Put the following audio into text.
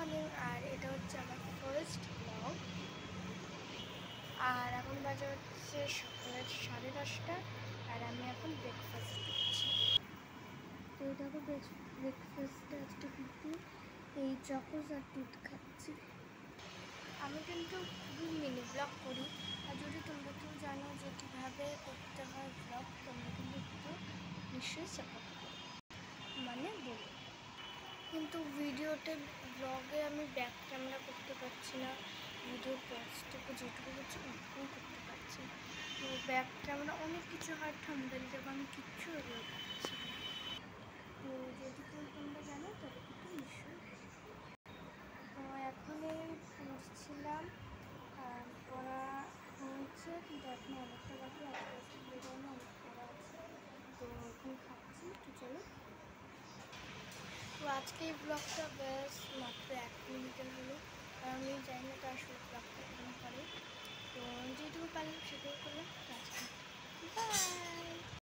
Morning আর এটা হচ্ছে আমার ফার্স্ট ব্লগ আর এখন বাজে হচ্ছে সকালের সাড়ে দশটা, আর আমি এখন ব্রেকফাস্ট করছি। তো এই দেখো ব্রেকফাস্টে আজকে কিন্তু এই চকোস আর দুধ খাচ্ছি। আমি কিন্তু খুবই মিনি ব্লগ করি। আর যদি তোমরা কেউ জানো যে কীভাবে করতে হয় ব্লগ তোমরা কিন্তু একটু নিশ্চয়ই সাপোর্ট করো। মানে কিন্তু ভিডিওতে ব্লগে আমি ব্যাক ক্যামেরা করতে পারছি না ভিডিও পজটুকু যেটুকু হচ্ছে ওইটুকুই করতে পারছি তো ব্যাক ক্যামেরা অনেক কিছু হয় ঠান্ডা যাব আমি কিচ্ছু এগুলো পাচ্ছি না তো যদি কেউ তোমরা জানো তবে কিন্তু নিশ্চয়ই বলো। তো এখনই পড়ছিলাম আর পড়া হচ্ছে কিন্তু এখন অনেকটা বাকি আজকে বেরোনো অনেক পড়া আছে তো এখন খাচ্ছি তো চলো তো আজকে এই ব্লগটা ব্যাস মাত্র এক মিনিটের হলো। আর আমি জানি না তার আসলে